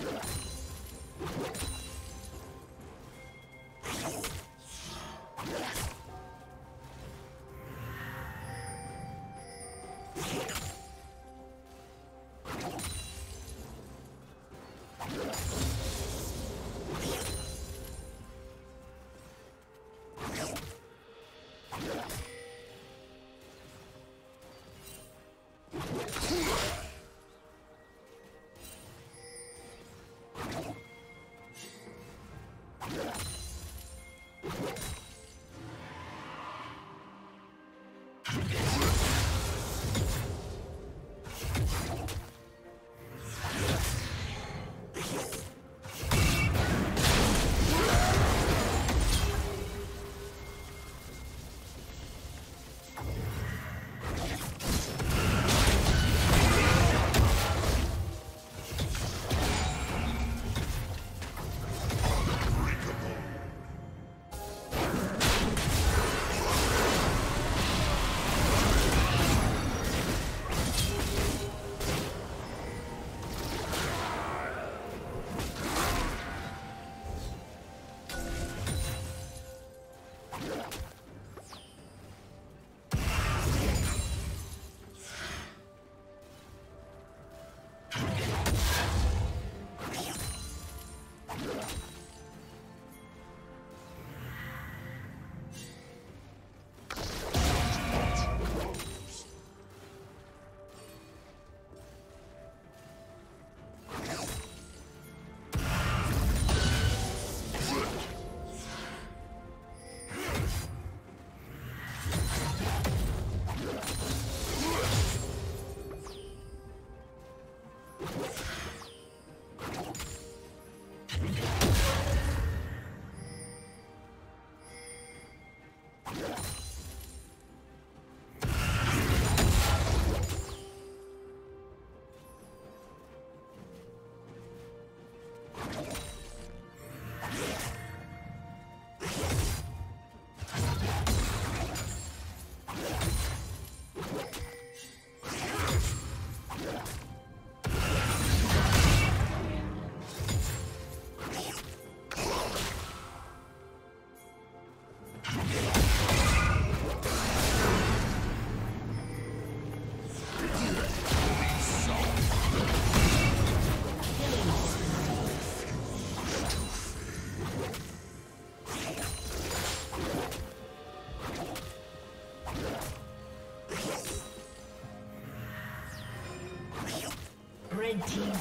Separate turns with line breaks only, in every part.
Red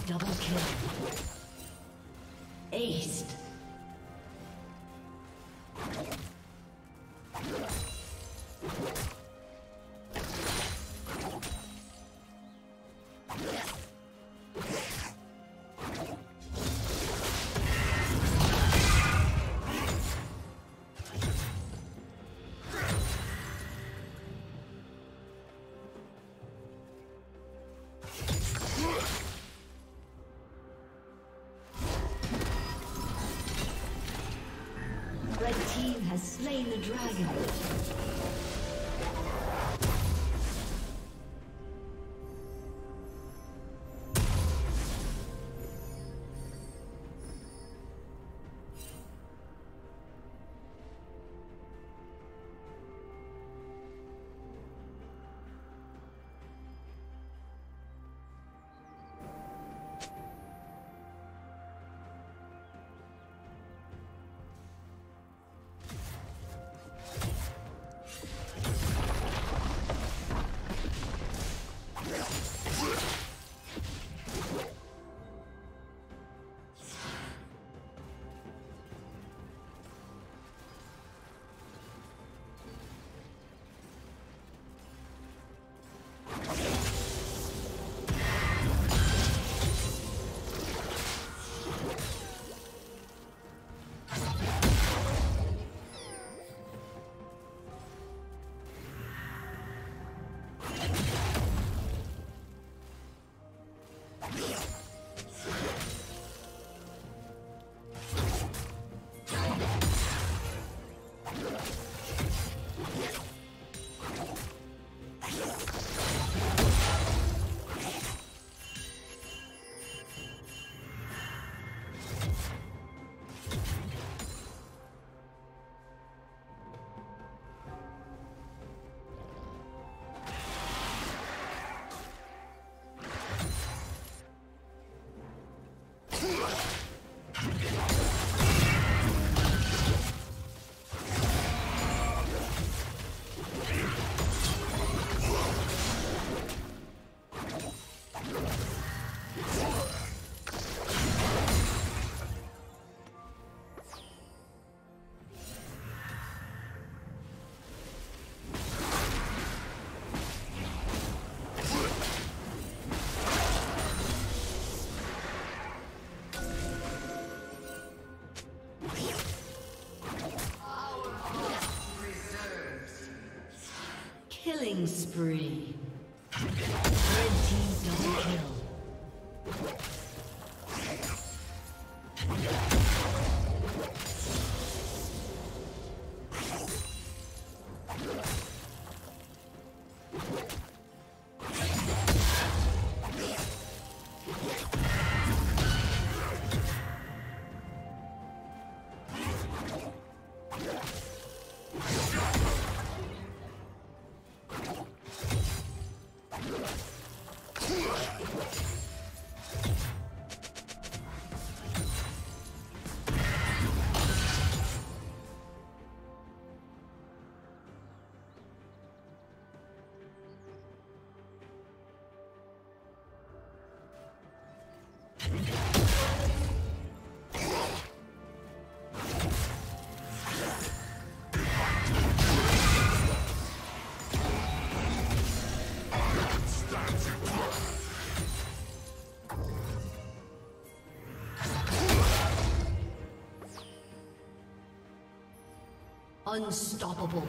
double kill. Slain the dragon. Spree. Unstoppable.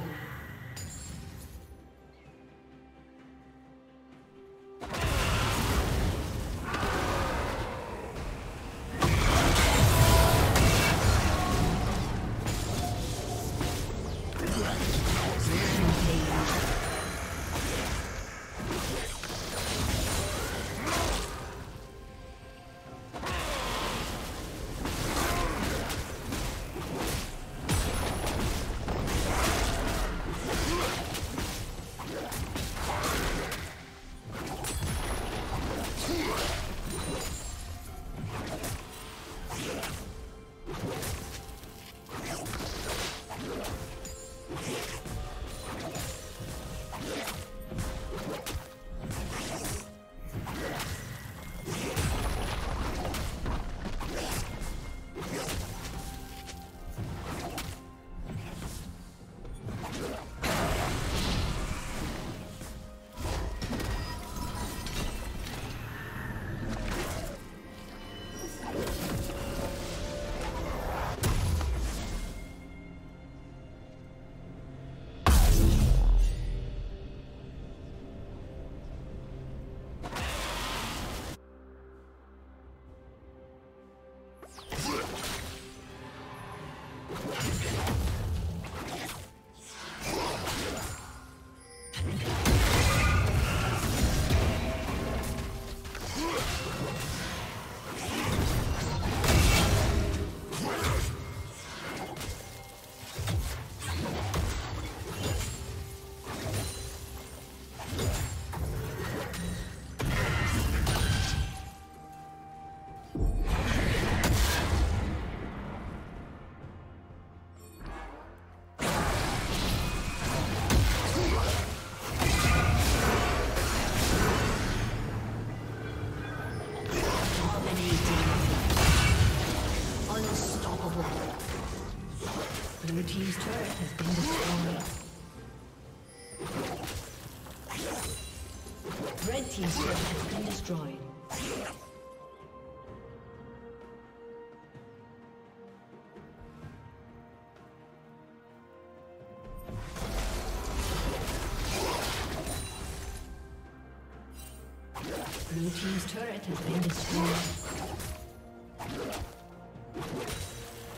Okay. Blue Team's turret has been destroyed. Red Team's turret has been destroyed. Blue Team's turret has been destroyed.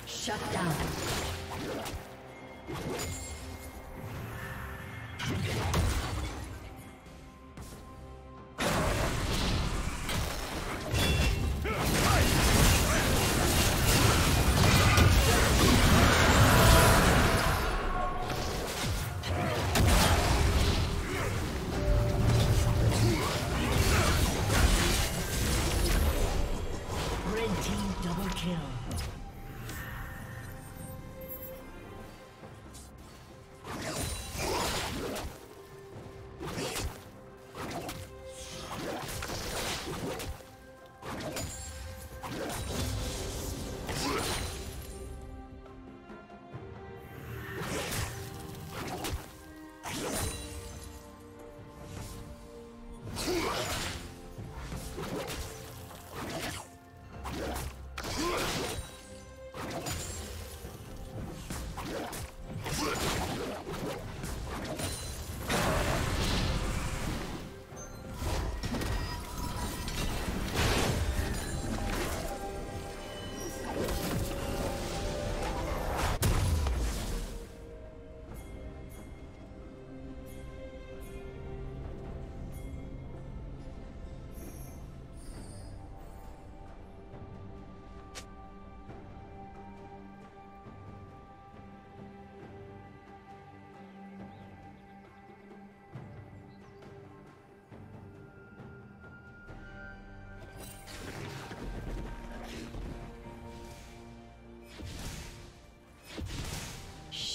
Shut down. Thank you.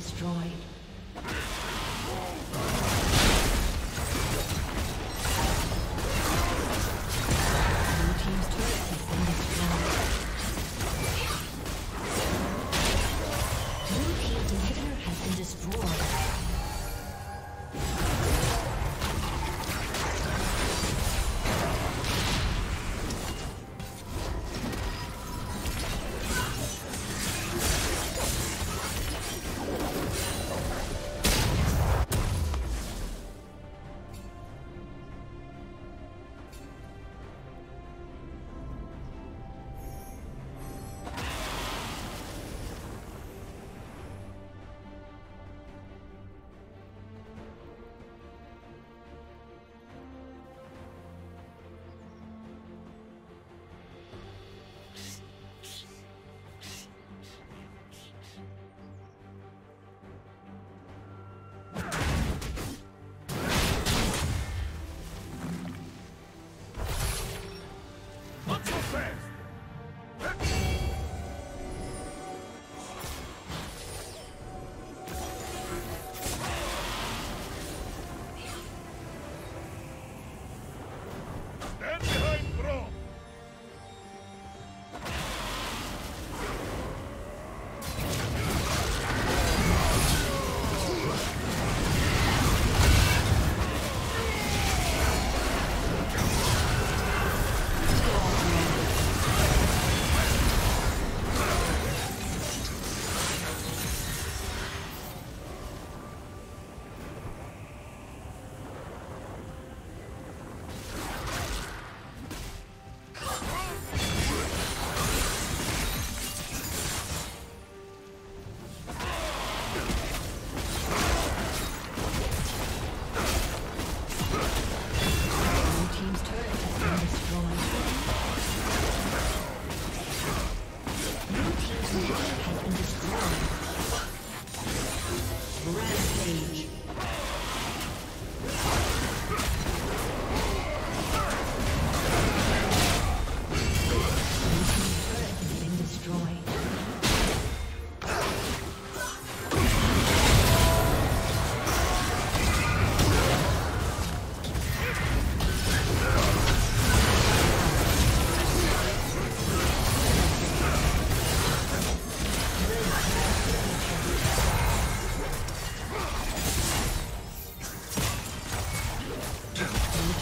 Destroyed. has been
destroyed.